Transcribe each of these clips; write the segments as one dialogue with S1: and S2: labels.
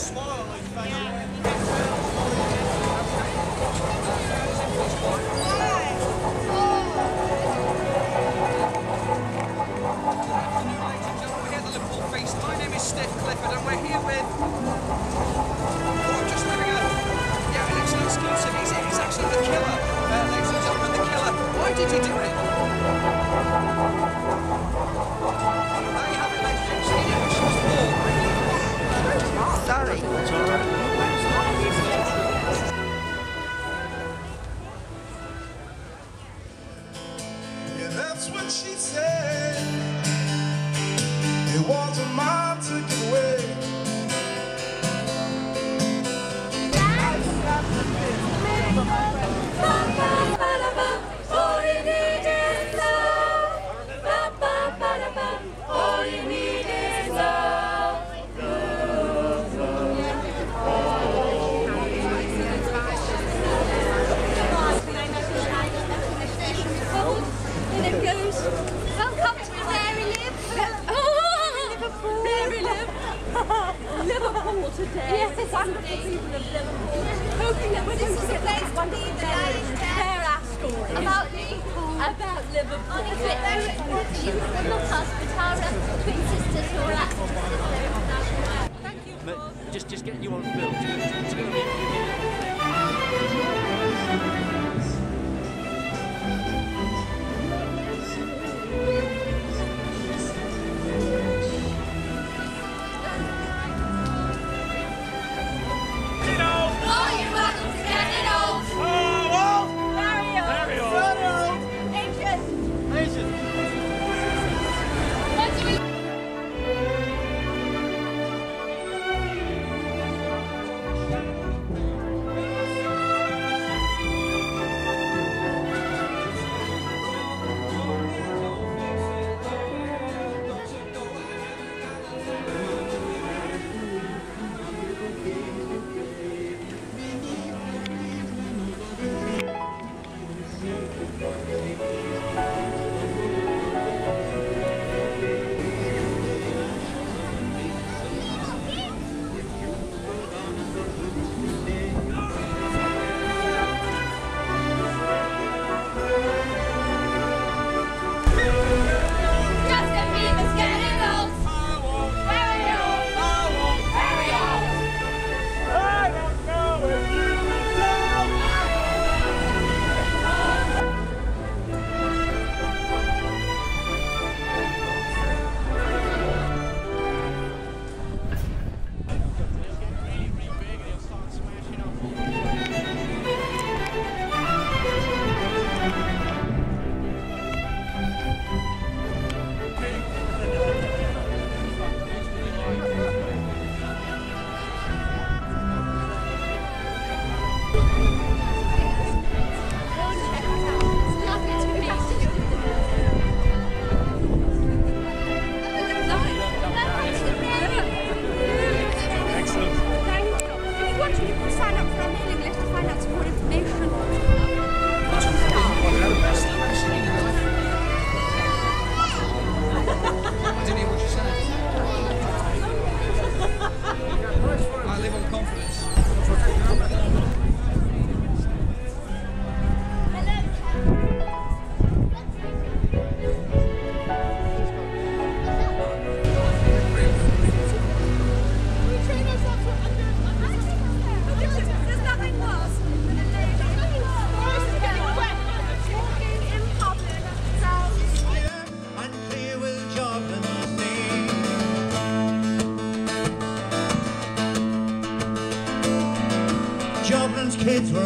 S1: slow. Like,
S2: Only to local hospitalra, twin sisters who are. Thank you.
S3: Just, just get you on.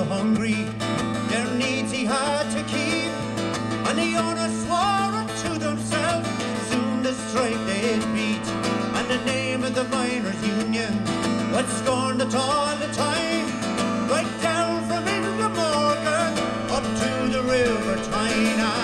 S4: hungry, their needs he had to keep. And the owners swore unto themselves, soon the strike they'd beat. And the name of the miners' union was scorned at all the time, right down from Glamorgan up to the River Tyne.